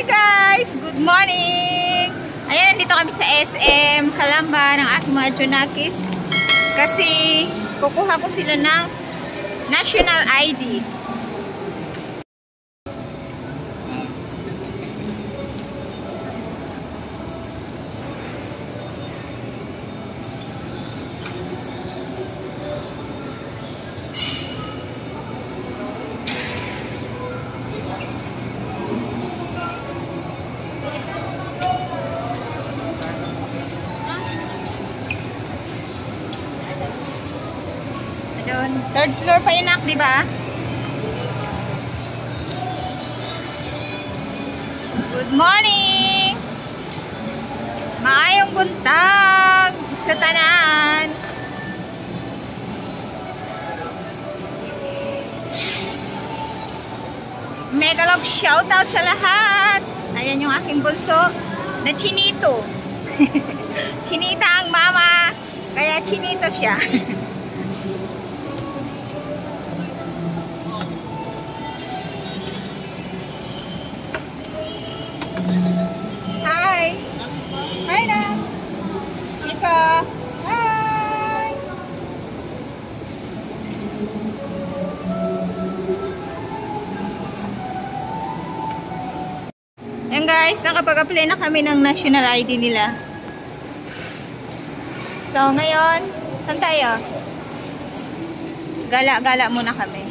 Hi guys! Good morning! Ayan, dito kami sa SM Kalamba ng aking mga Junakis kasi kukuha ko sila ng national ID. Third floor pa yun, Nak, di ba? Good morning! Maayong buntag sa tanan! Mega love shoutout sa lahat! Ayan yung aking bunso na chinito. Chinita ang mama, kaya chinito siya. guys, nakapag-apply na kami ng national ID nila. So, ngayon, saan tayo? Gala-gala muna kami.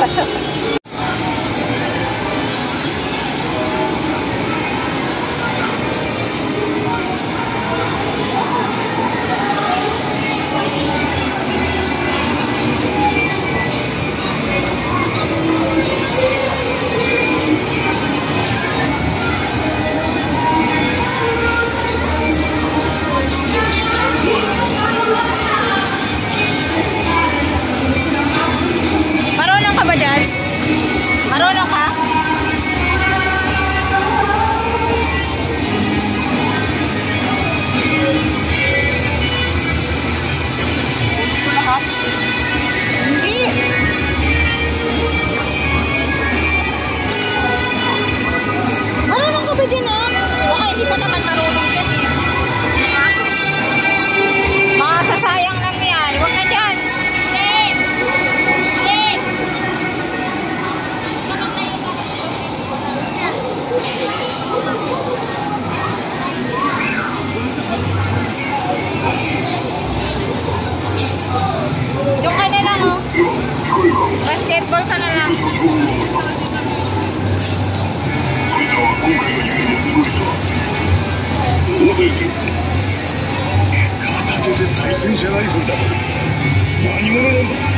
Marunong じゃない風だ。何者なんだ？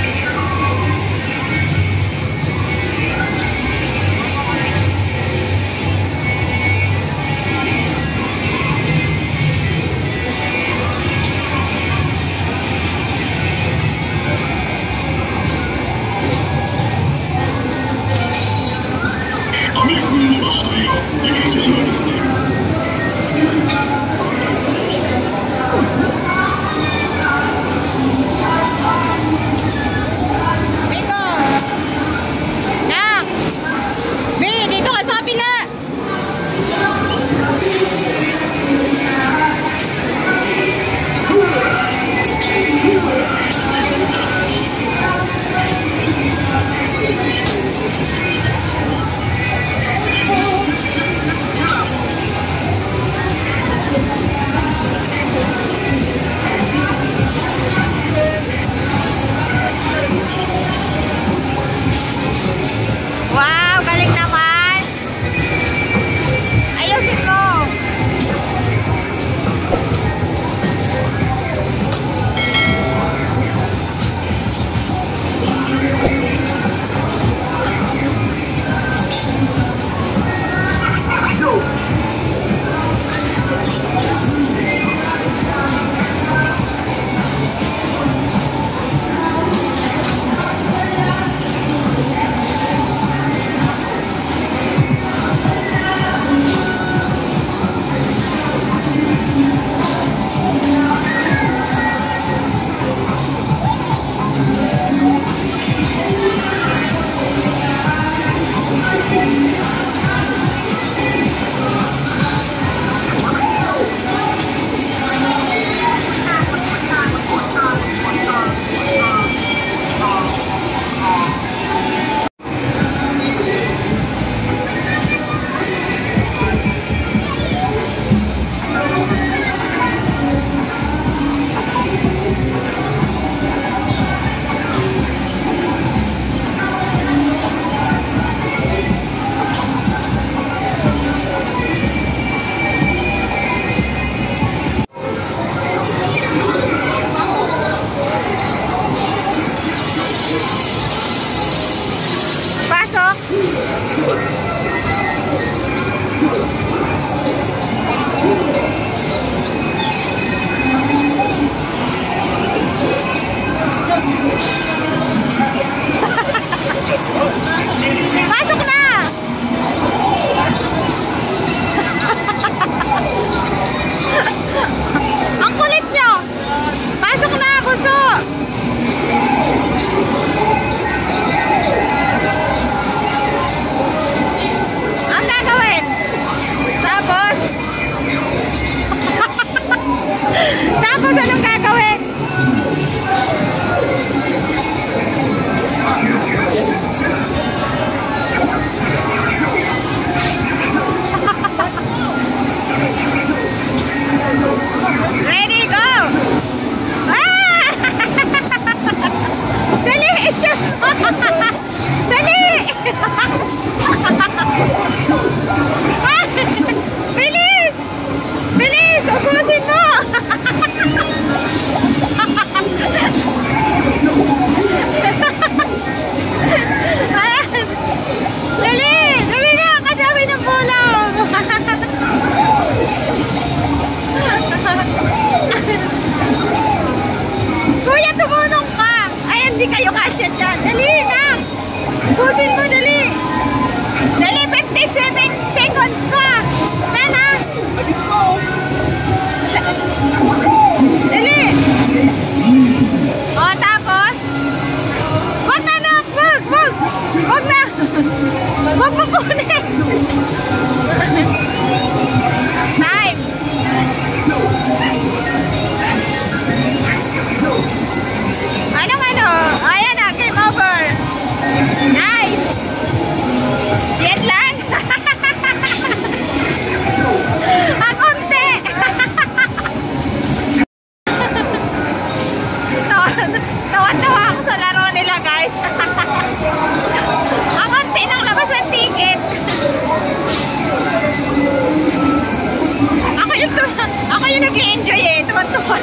我吃完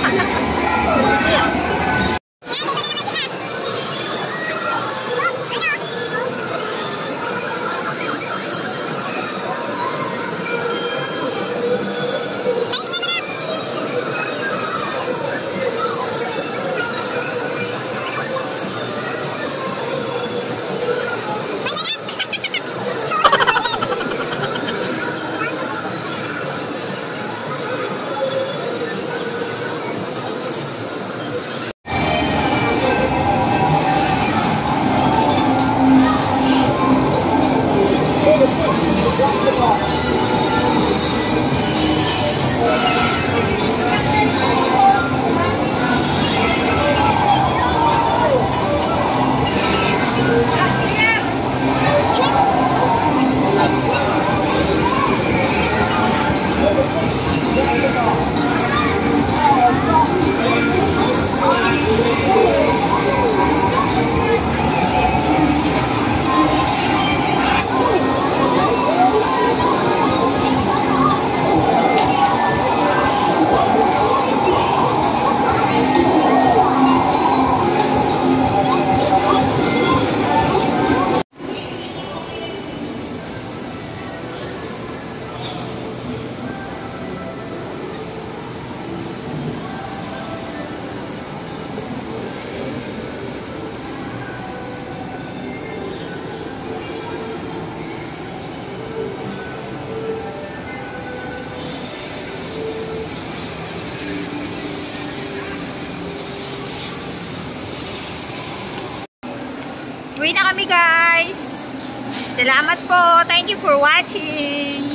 kami guys. Salamat po. Thank you for watching.